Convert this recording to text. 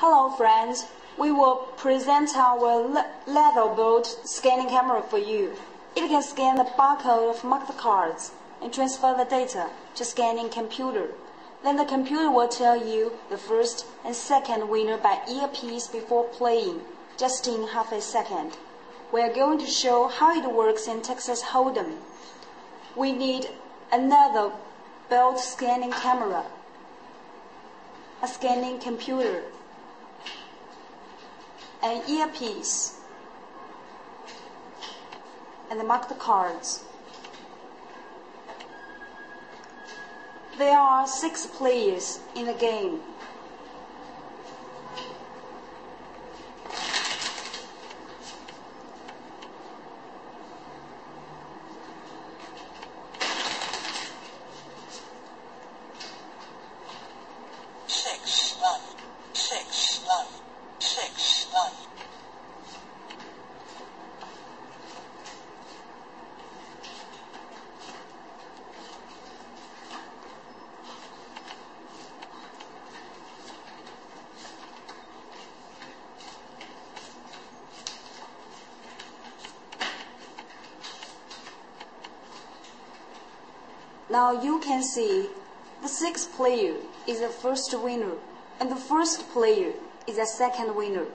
Hello friends, we will present our le- leather belt scanning camera for you. It can scan the barcode of marked cards and transfer the data to scanning computer. Then the computer will tell you the first and second winner by earpiece before playing, just in half a second. We are going to show how it works in Texas Hold'em. We need another belt scanning camera, a scanning computer, an earpiece, and mark the cards. There are six players in the game. six left, six left, six left. Now you can see the sixth player is the first winner and the first player is the second winner.